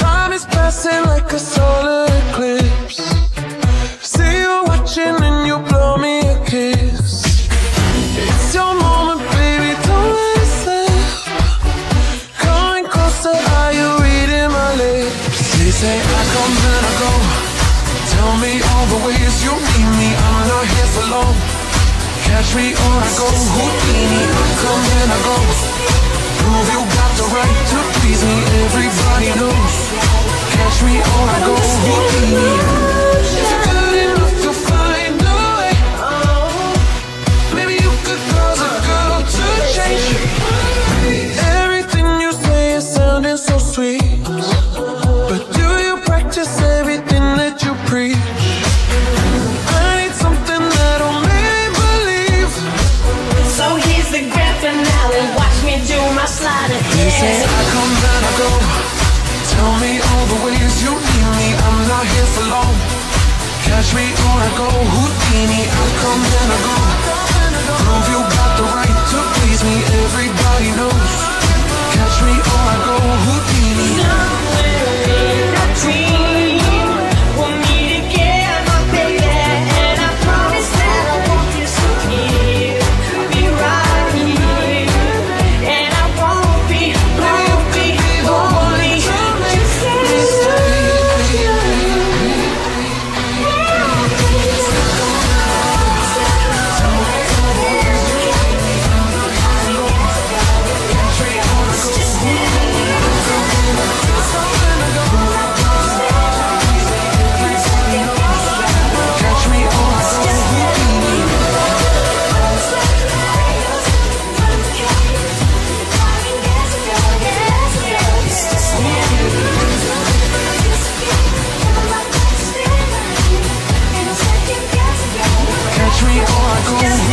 Time is passing like a solar eclipse. See you watching and you blow me a kiss. It's your moment, baby, don't let it slip. Coming closer, are you reading my lips? They say I come then I go. Tell me all the ways you need me. I'm not here for long. Catch me or I go Houdini. I come then I go. The grand finale. Watch me do my slide of They say dance. I come then I go. Tell me all the ways you need me. I'm not here for long. Catch me or I go Houdini. I come Houdini.